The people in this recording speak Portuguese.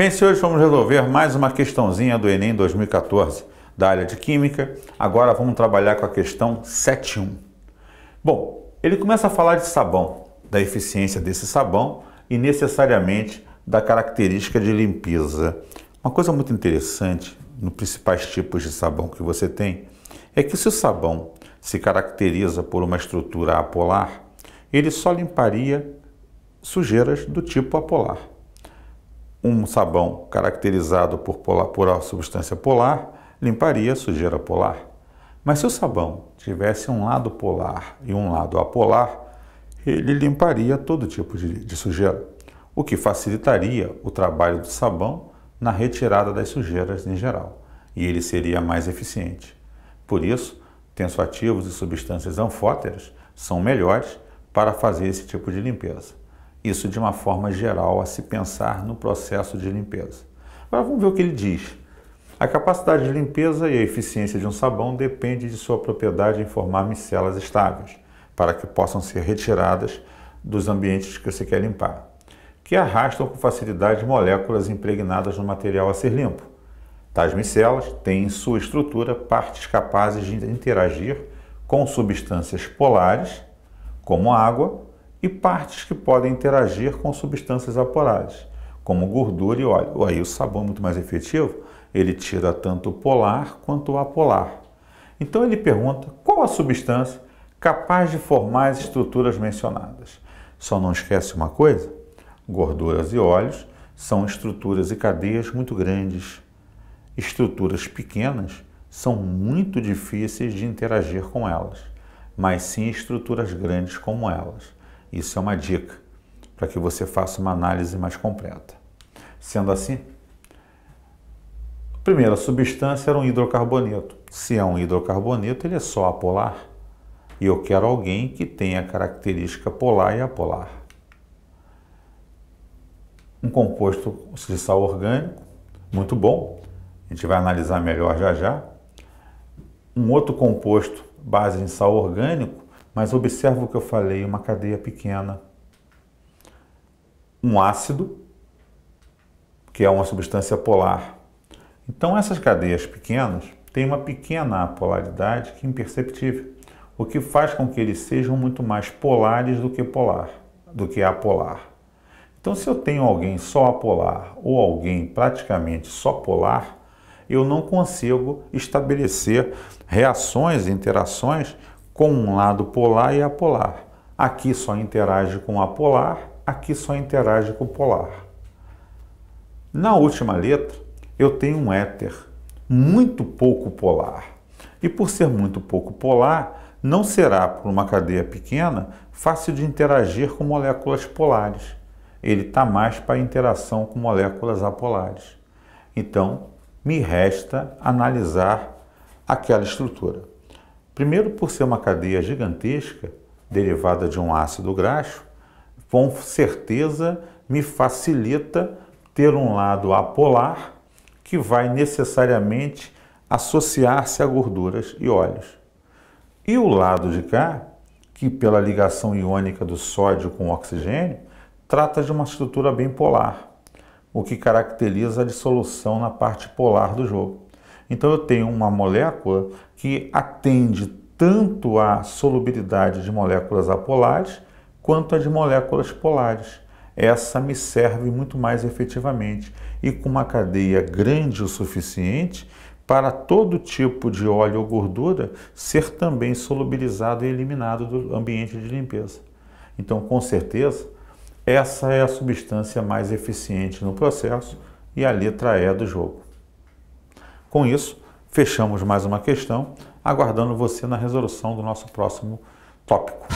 Bem, senhores, vamos resolver mais uma questãozinha do Enem 2014 da área de Química. Agora vamos trabalhar com a questão 7.1. Bom, ele começa a falar de sabão, da eficiência desse sabão e necessariamente da característica de limpeza. Uma coisa muito interessante nos principais tipos de sabão que você tem é que se o sabão se caracteriza por uma estrutura apolar, ele só limparia sujeiras do tipo apolar. Um sabão caracterizado por, polar, por uma substância polar limparia sujeira polar. Mas se o sabão tivesse um lado polar e um lado apolar, ele limparia todo tipo de, de sujeira, o que facilitaria o trabalho do sabão na retirada das sujeiras em geral, e ele seria mais eficiente. Por isso, tensoativos e substâncias anfóteras são melhores para fazer esse tipo de limpeza. Isso de uma forma geral a se pensar no processo de limpeza. Agora vamos ver o que ele diz. A capacidade de limpeza e a eficiência de um sabão depende de sua propriedade em formar micelas estáveis, para que possam ser retiradas dos ambientes que você quer limpar, que arrastam com facilidade moléculas impregnadas no material a ser limpo. Tais micelas têm em sua estrutura partes capazes de interagir com substâncias polares, como água, e partes que podem interagir com substâncias apolares, como gordura e óleo. Aí o sabão é muito mais efetivo, ele tira tanto o polar quanto o apolar. Então ele pergunta qual a substância capaz de formar as estruturas mencionadas. Só não esquece uma coisa: gorduras e óleos são estruturas e cadeias muito grandes Estruturas pequenas são muito difíceis de interagir com elas, mas sim estruturas grandes como elas. Isso é uma dica para que você faça uma análise mais completa. Sendo assim, a primeira substância era um hidrocarboneto. Se é um hidrocarboneto, ele é só apolar. E eu quero alguém que tenha característica polar e apolar. Um composto de sal orgânico, muito bom, a gente vai analisar melhor já já. Um outro composto base em sal orgânico, mas observa o que eu falei, uma cadeia pequena. Um ácido, que é uma substância polar. Então essas cadeias pequenas têm uma pequena polaridade que é imperceptível, o que faz com que eles sejam muito mais polares do que polar, do que apolar. Então se eu tenho alguém só apolar ou alguém praticamente só polar, eu não consigo estabelecer reações e interações com um lado polar e apolar. Aqui só interage com apolar, aqui só interage com polar. Na última letra, eu tenho um éter muito pouco polar. E por ser muito pouco polar, não será, por uma cadeia pequena, fácil de interagir com moléculas polares. Ele está mais para interação com moléculas apolares. Então, me resta analisar aquela estrutura. Primeiro, por ser uma cadeia gigantesca, derivada de um ácido graxo, com certeza me facilita ter um lado apolar que vai necessariamente associar-se a gorduras e óleos. E o lado de cá, que pela ligação iônica do sódio com o oxigênio, trata de uma estrutura bem polar o que caracteriza a dissolução na parte polar do jogo. Então eu tenho uma molécula que atende tanto à solubilidade de moléculas apolares quanto a de moléculas polares. Essa me serve muito mais efetivamente e com uma cadeia grande o suficiente para todo tipo de óleo ou gordura ser também solubilizado e eliminado do ambiente de limpeza. Então, com certeza, essa é a substância mais eficiente no processo e a letra E do jogo. Com isso, fechamos mais uma questão, aguardando você na resolução do nosso próximo tópico.